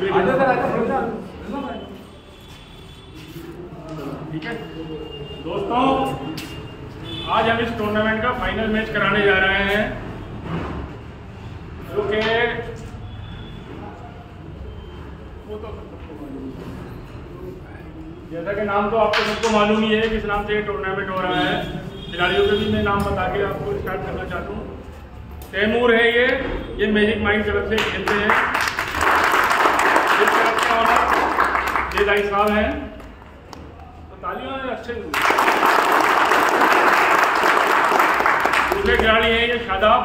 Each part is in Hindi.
ठीक है दोस्तों, आज हम इस टूर्नामेंट का फाइनल मैच कराने जा रहे हैं, जो कि जैसा कि नाम तो आपको सबको मालूम ही है किस नाम से ये टूर्नामेंट हो रहा है। खिलाड़ियों के भी मैं नाम बता के आपको स्टार्ट करना चाहता हूँ। तैमूर है ये ये मैजिक माइंड तरफ़ से खेलते हैं इस तरफ़ के ऑनर ये दाई साहब हैं। तो तालियों में अच्छे दूसरे खिलाड़ी हैं, ये शादाब।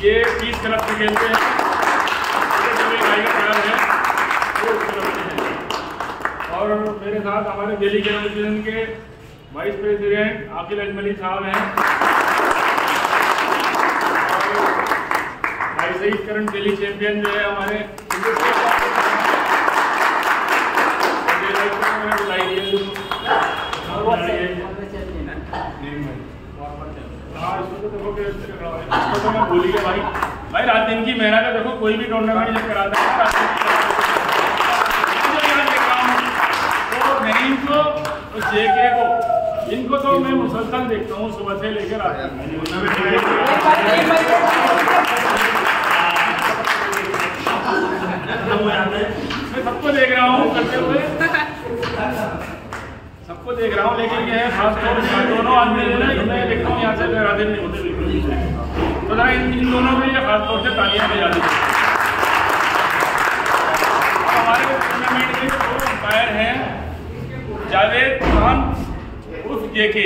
ये तीस क्लब से खेलते हैं। और मेरे साथ हमारे दिल्ली के एसोसिएशन के वाइस प्रेसिडेंट आकिल अजमली साहब हैं। और ऐसे ही करंट दिल्ली चैंपियन जो है, हमारे भूल गया भाई भाई रात दिन की मेहनत है देखो कोई भी टूर्नामेंट जब कराता है रात तो जेके को इनको तो मैं मुसलसल देखता हूँ सुबह से लेकर रात मैं सबको देख रहा हूँ करते हुए। सबको देख रहा हूँ, लेकिन ये है खास तौर से दोनों आदमी जो है मैं देखता हूँ, यहाँ से राधे नहीं होते बिल्कुल तो जरा इन दोनों के लिए खास तौर से तालियाँ बजा दी हमारे टूर्नामेंट के दो अंपायर हैं, जावेद खान उर्फ़ जेके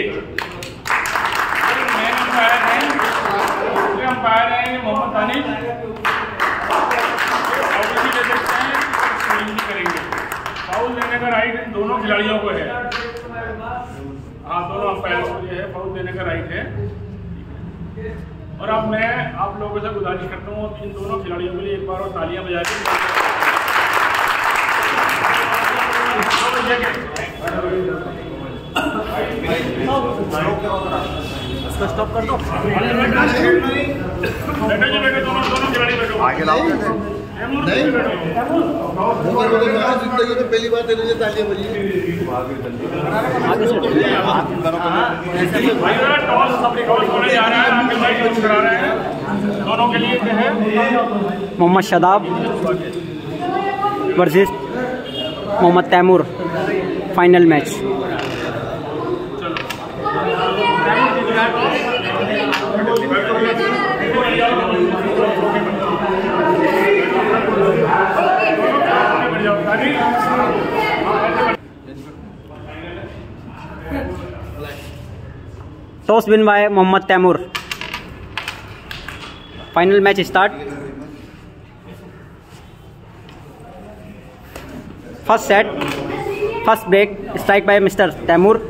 मेन अंपायर हैं, दूसरे अंपायर हैं मोहम्मद तानिब फाउल भी दे सकते हैं स्विंग भी करेंगे फाउल देने का राइट इन दोनों खिलाड़ियों को है। हाँ दोनों अंपायर को ये है फाउल देने का राइट है और अब मैं आप लोगों से गुजारिश करता हूँ इन दोनों खिलाड़ियों के लिए एक बार और तालियाँ बजा इसको स्टॉप कर दो। बैठो जी बैठो दोनों दोनों खिलाड़ी बैठो। आगे लाओ। नहीं। है, ज़िंदगी में पहली बार तेरे लिए तालियाँ बजी है हैं है Mohammad Shadab versus Mohammad Taimur final match toss win by Mohammad Taimur final match start first set first break strike by mister Taimur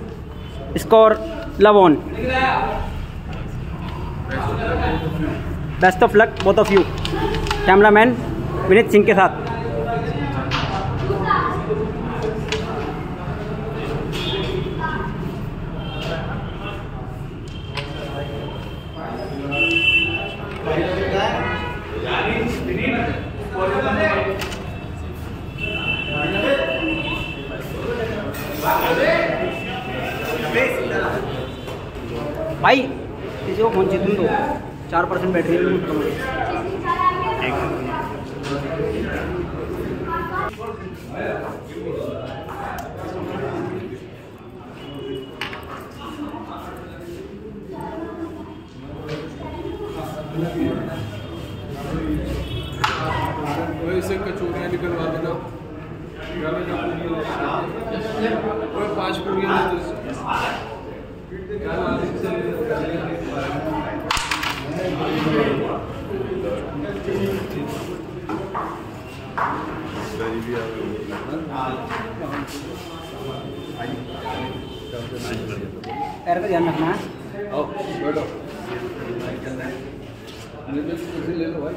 score love on best of luck both of you cameraman Vineet Singh के साथ. भाई, किसी को फ़ोन जीतून दो चार परसेंट बैटरी वैसे कचौरियाँ निकलवा देना। पाँच पूरियाँ दे दो पैर का ध्यान रखना आओ बैठो ले लो भाई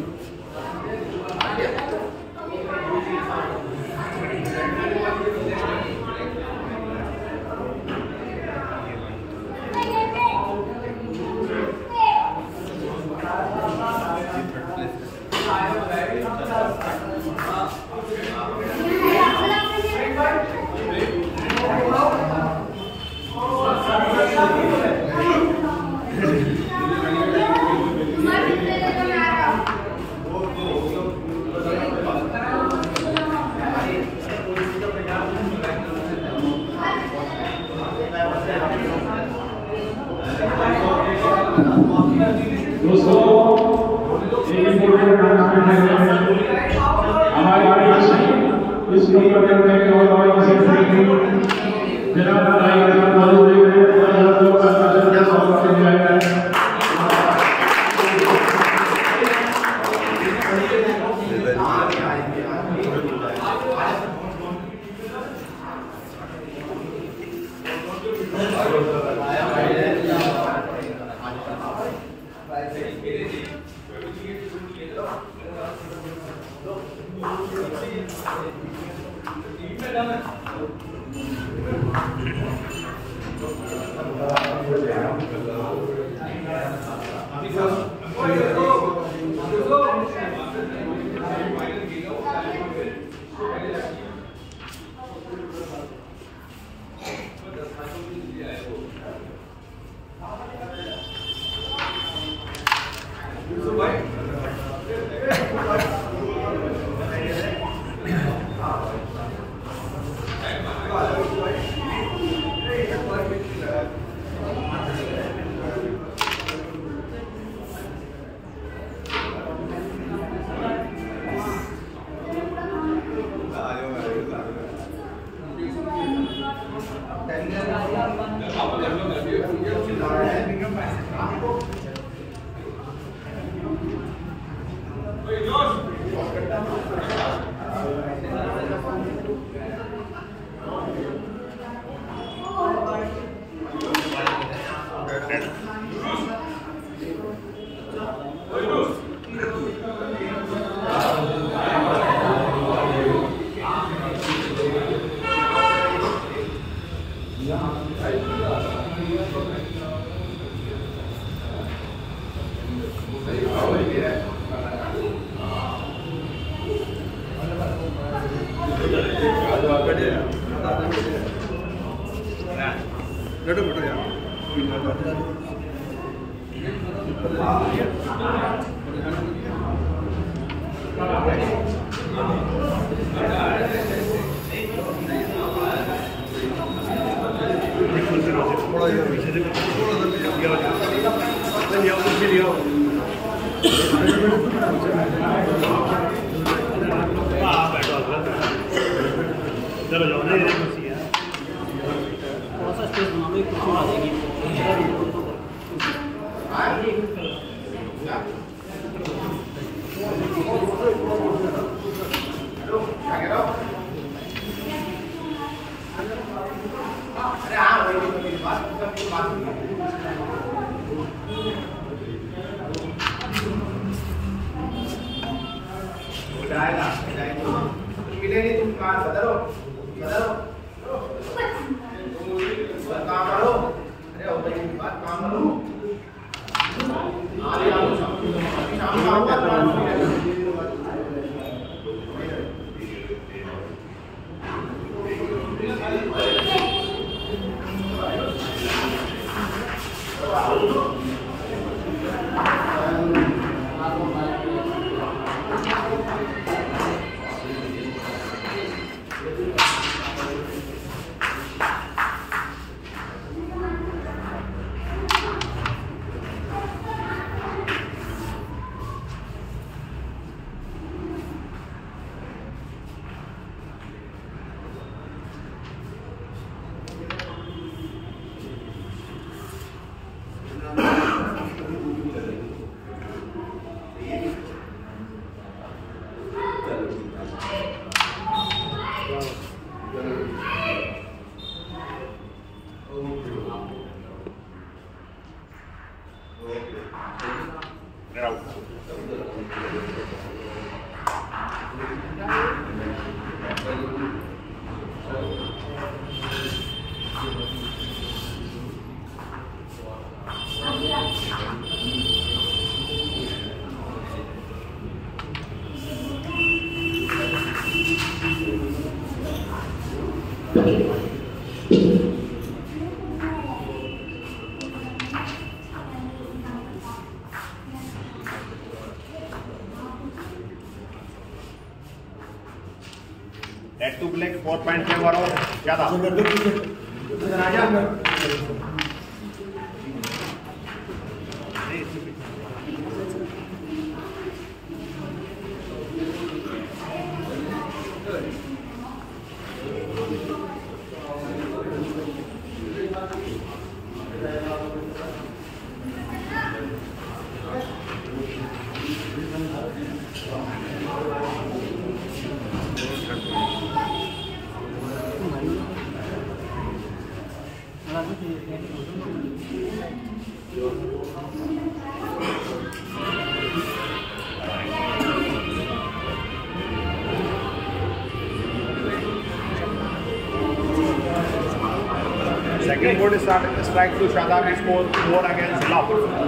Grau. To black, 4.5 वाला ज़्यादा Like to Shadab, he scores more against Lahore.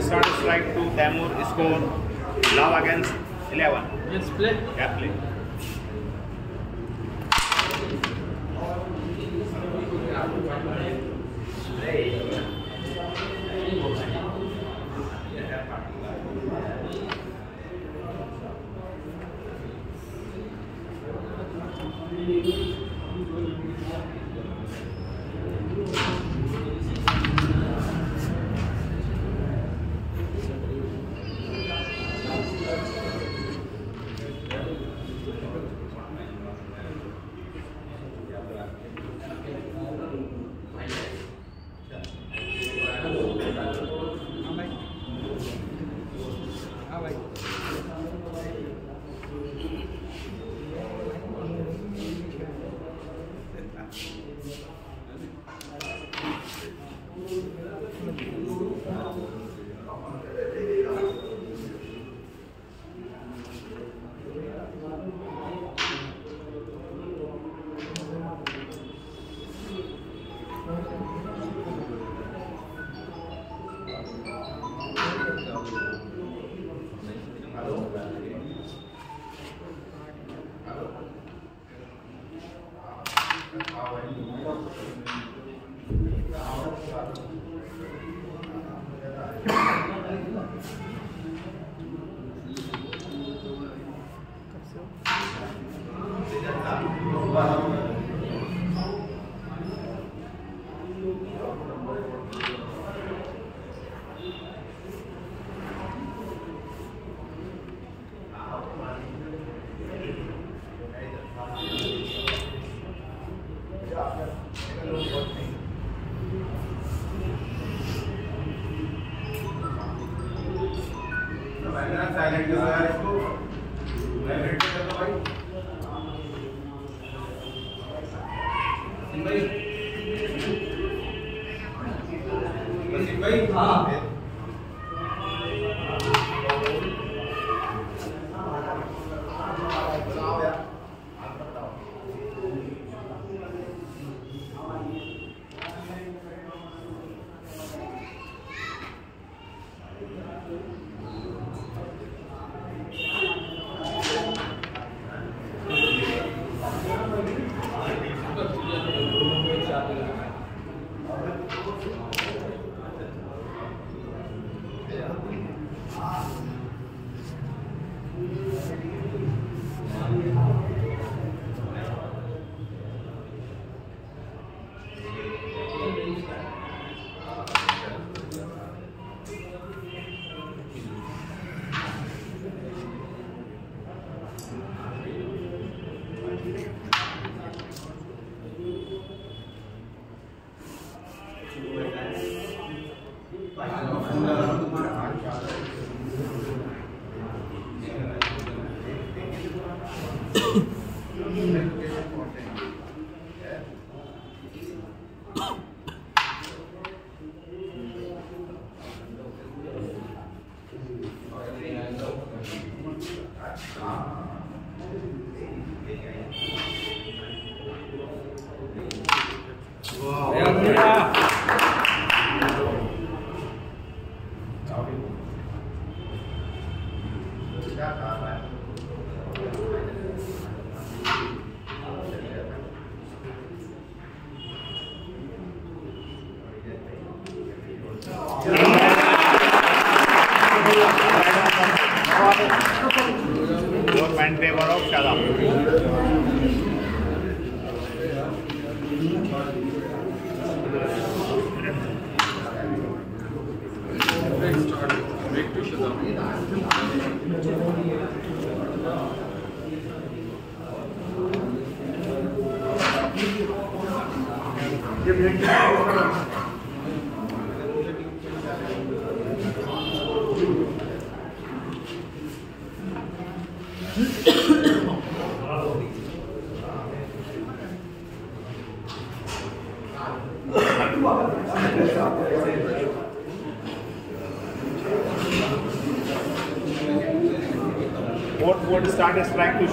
Start strike to Taimur. Score love against 11. Yes, play. Yeah, play.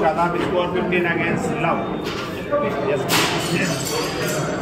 Shadab. Score 15 against Love. Yes. yes.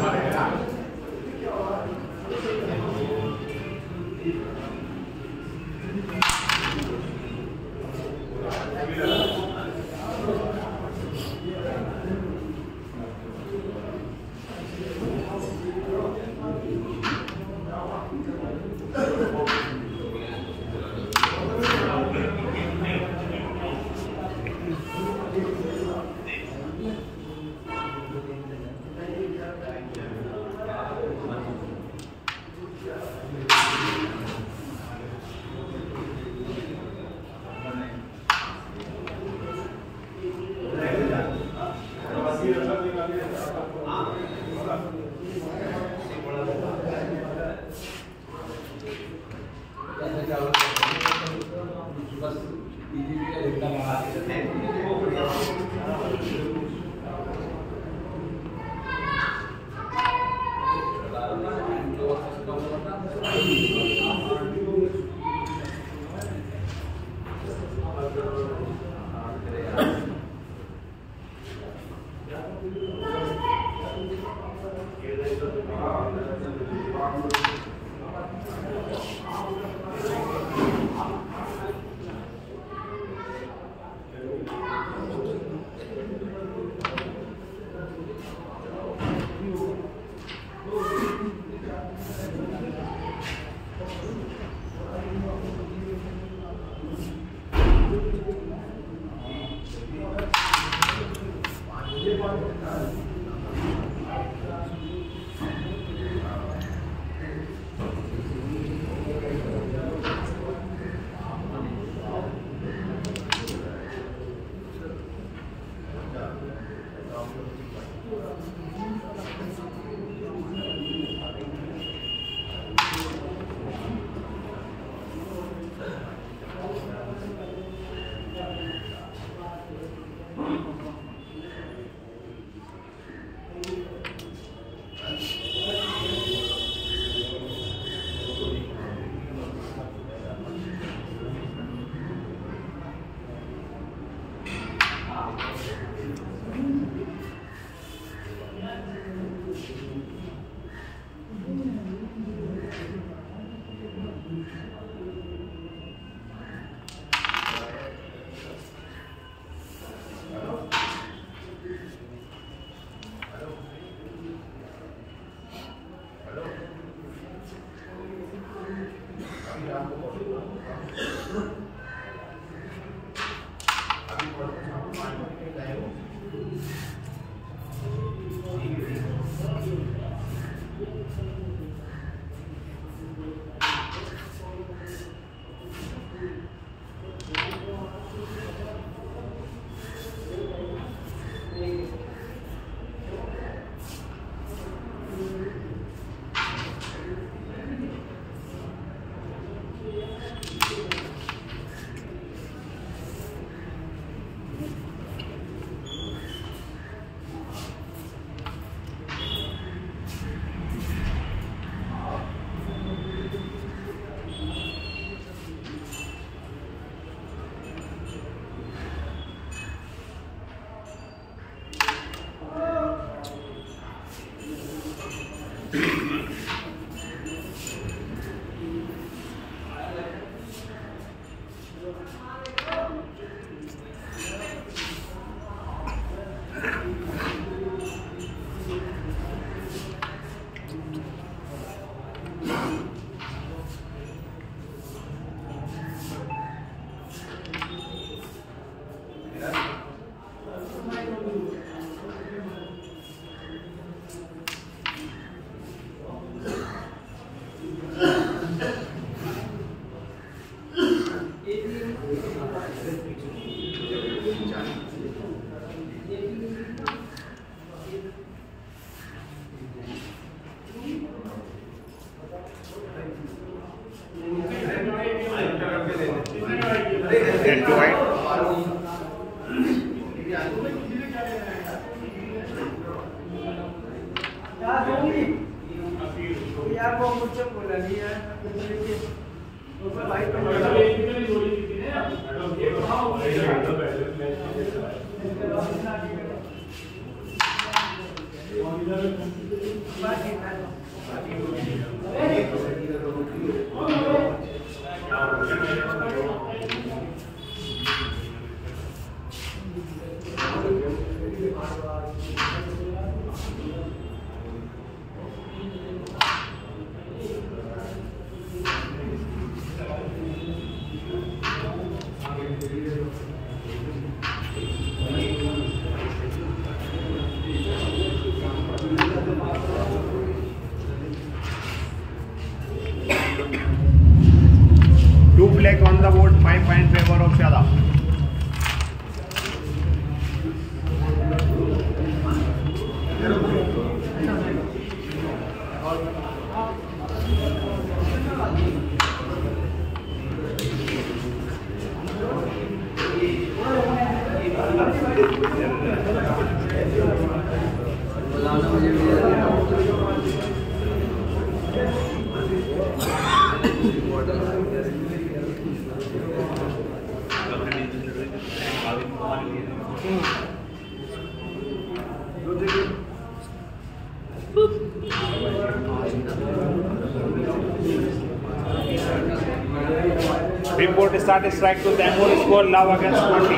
start a strike to them or score love against Kondi.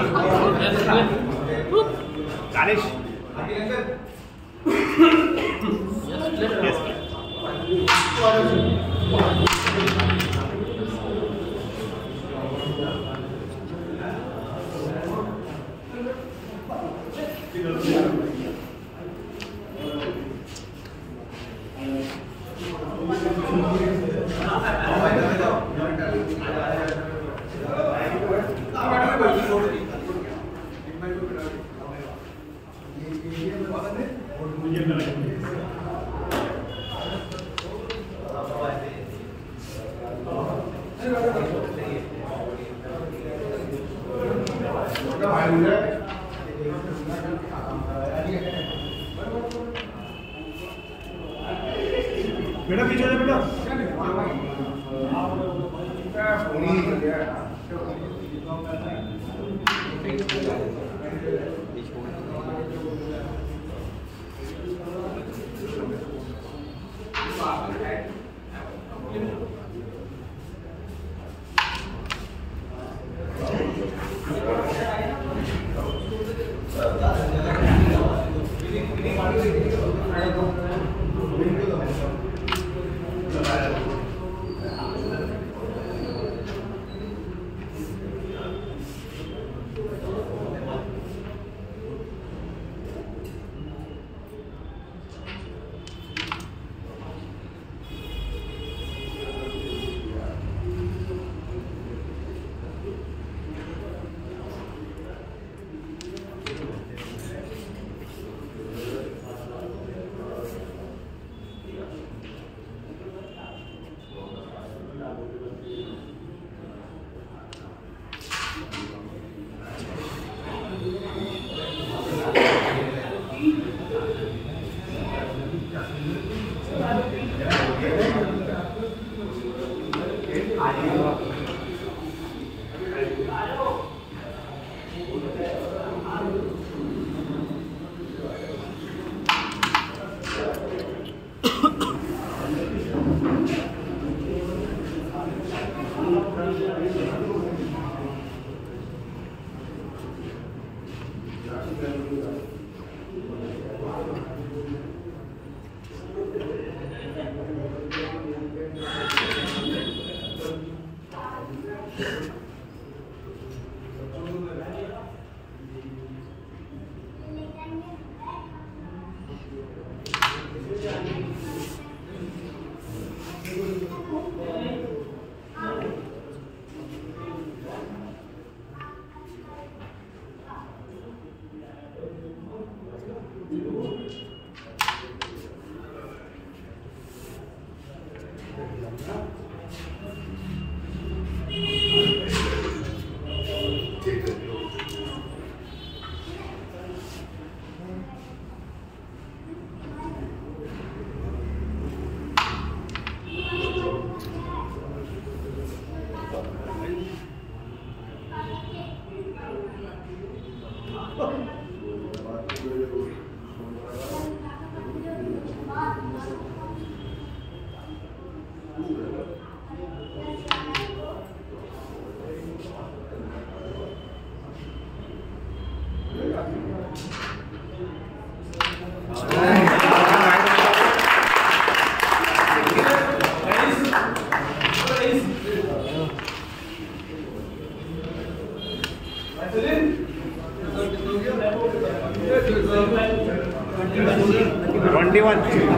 Danish. yes, please. 감사합니다. everyone.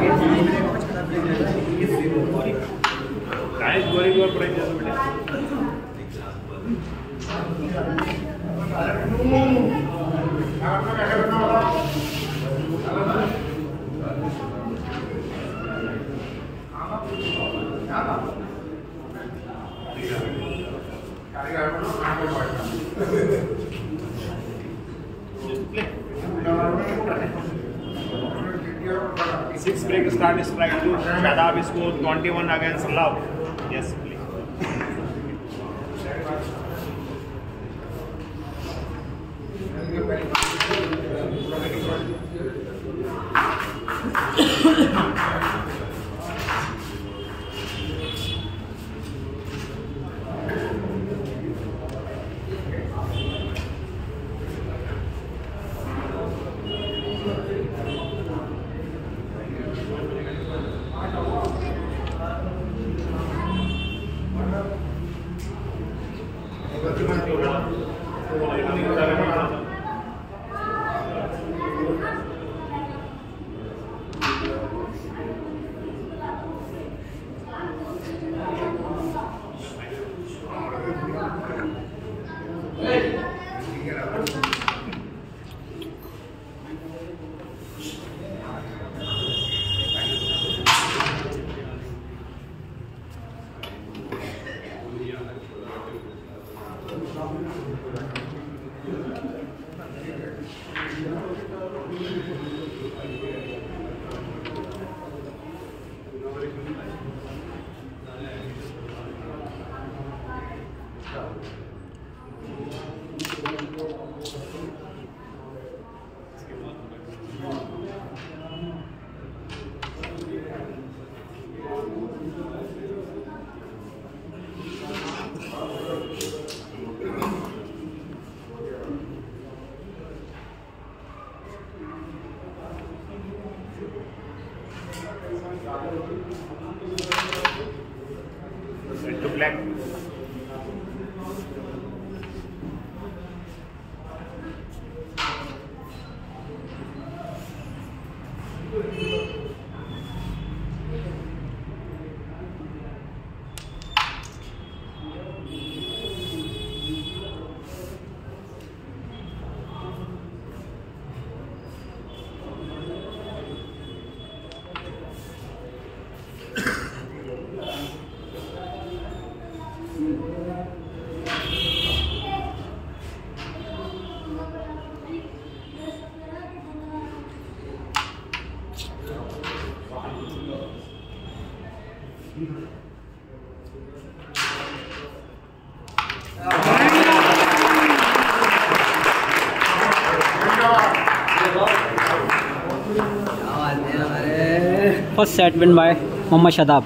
First set win by Mohammad Shadab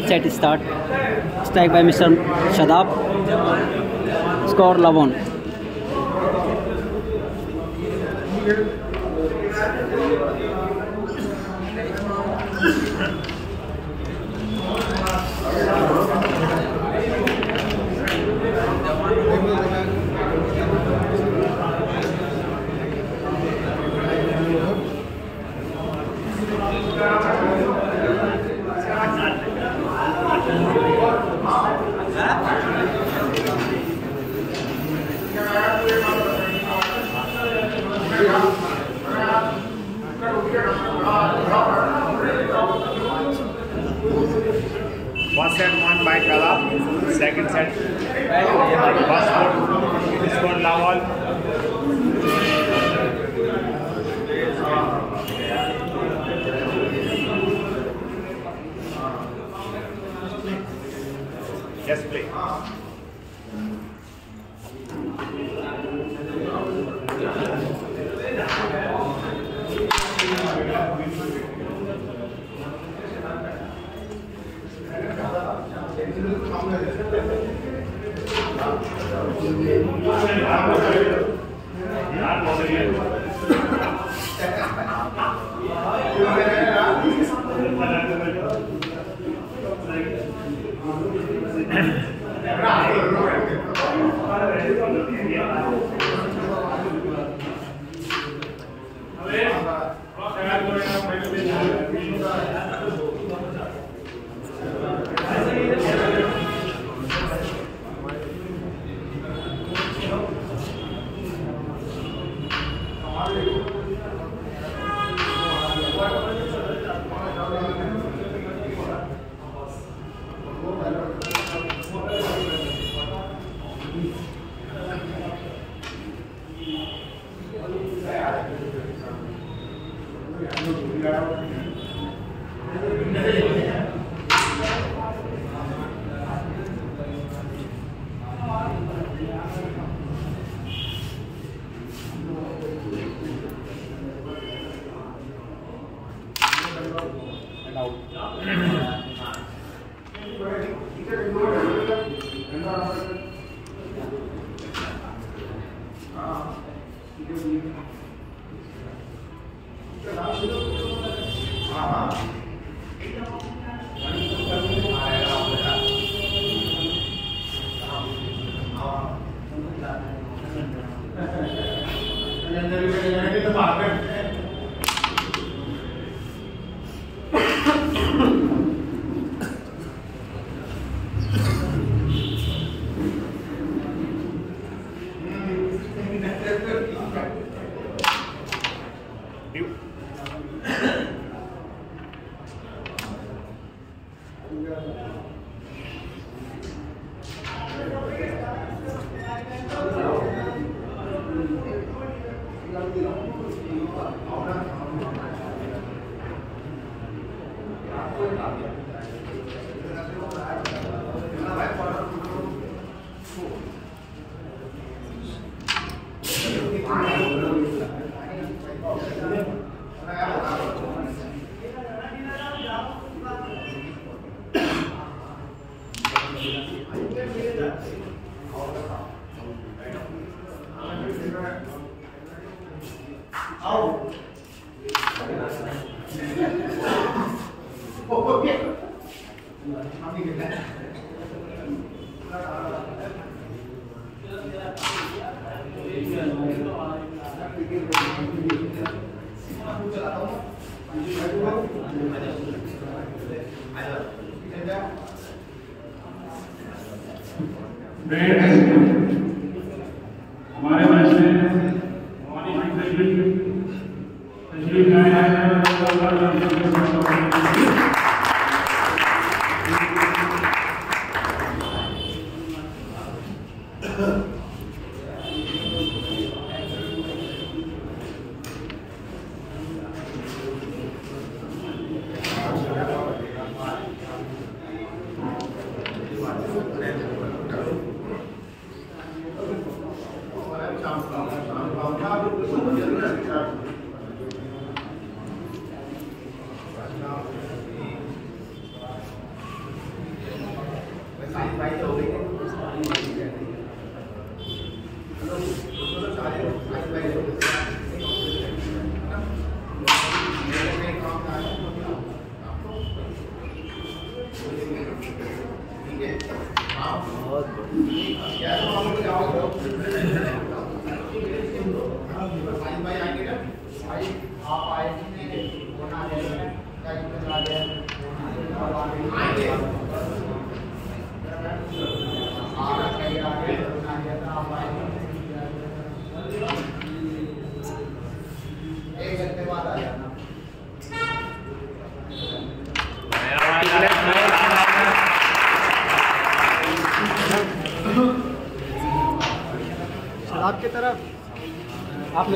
second set start strike by mister Shadab score love one Now, 네.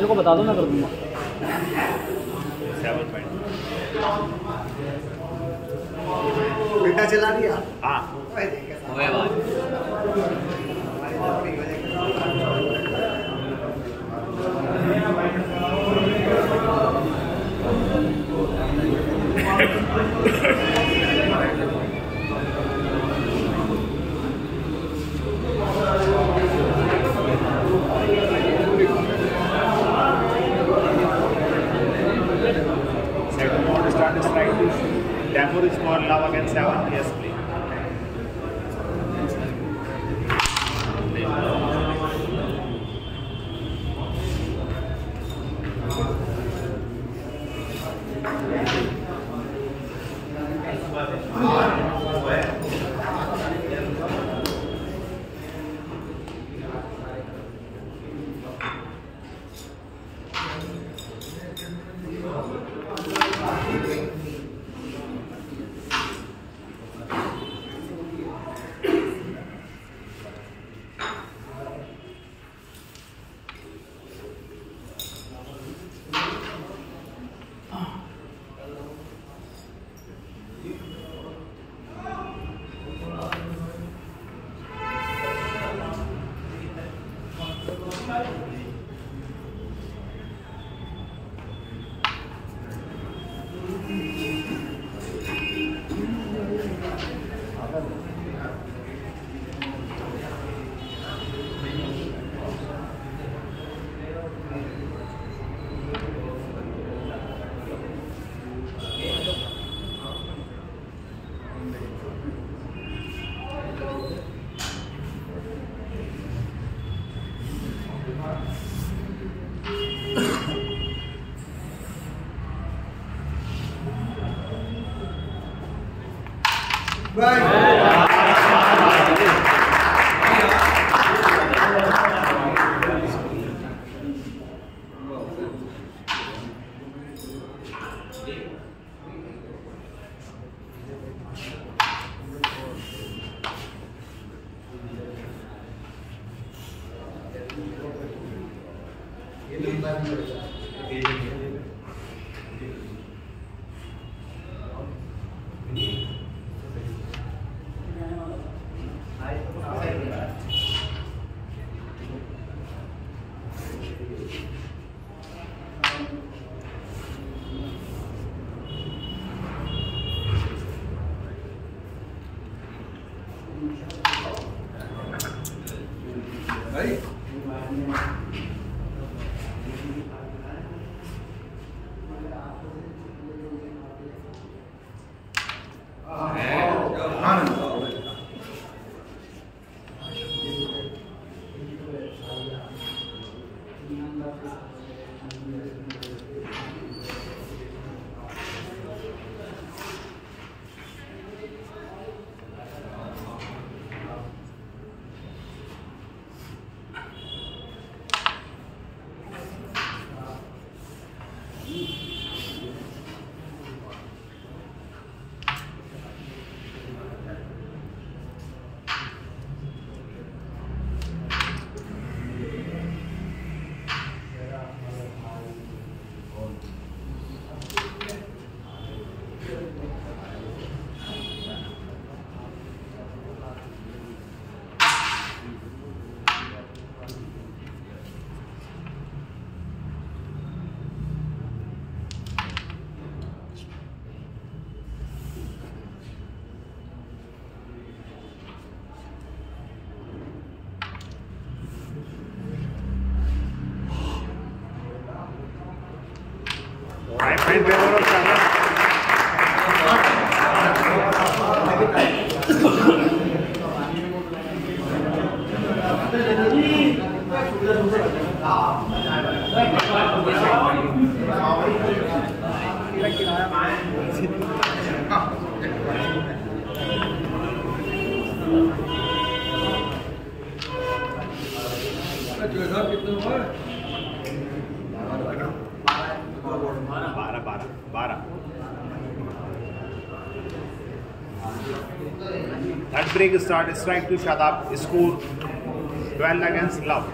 को बता दो मैं कर दूँगा। Break start strike to Shadab score 12 against Love.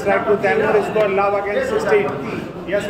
For to to Tanner score love against 16. Yes,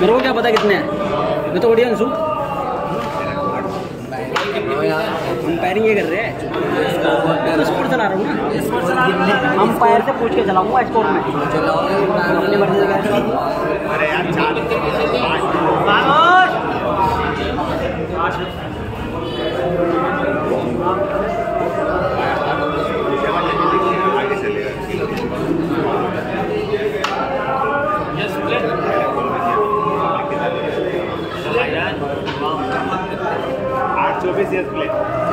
मेरे को क्या पता कितने हैं? मैं तो ऑडियंस हूँ। अंपायरिंग ये कर रहे हैं। स्कोर चला रहा हूँ ना? अंपायर से पूछ के चलाऊँगा स्कोर में। अपनी मर्ज़ी से क्या अरे यार चार पाँच आगे चलेगा आठ चौबीस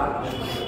Obrigado.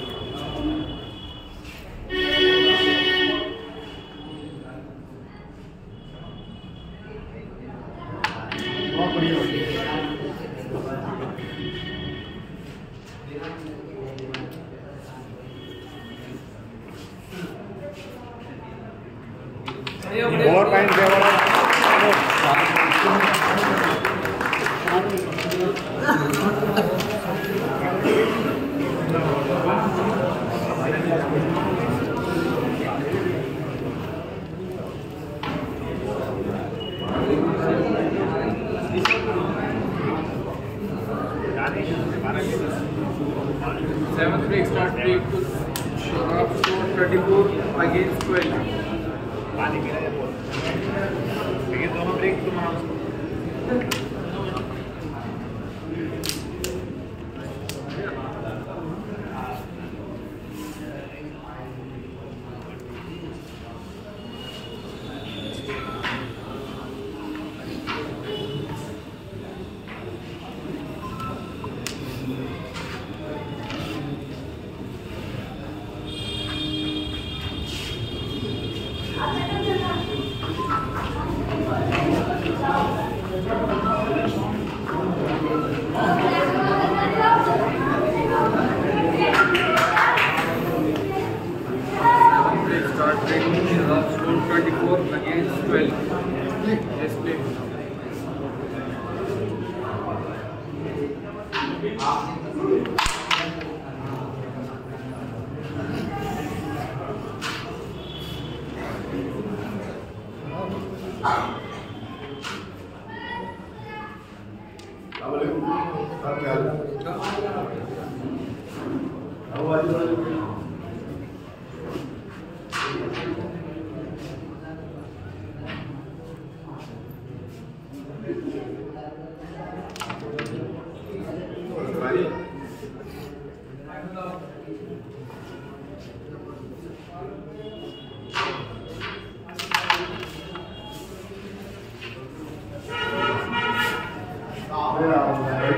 हमारे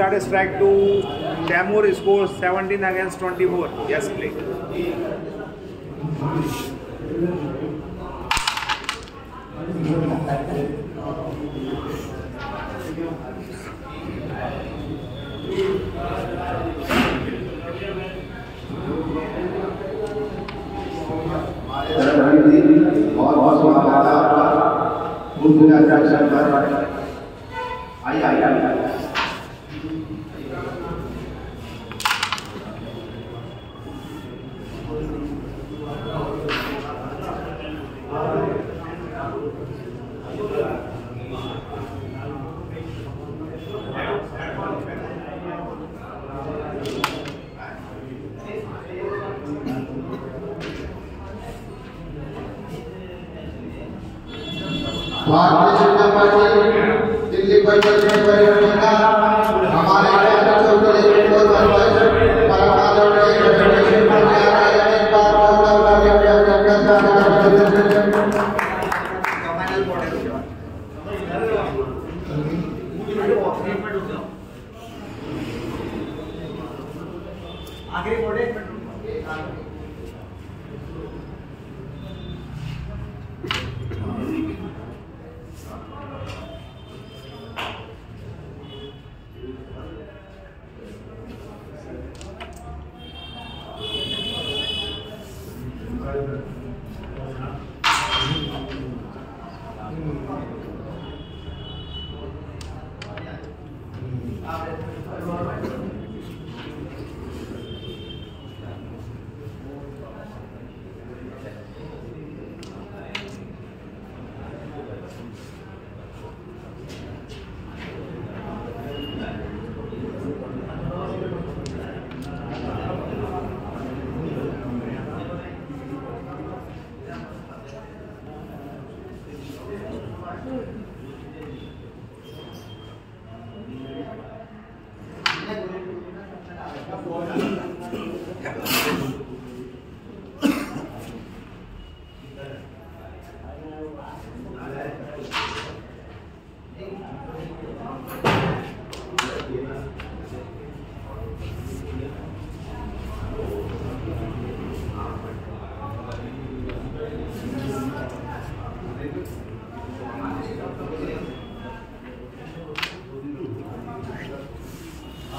started strike two. Tamur scores 17 against 24. Yes, play. बहुत बहुत बहुत आइए आइए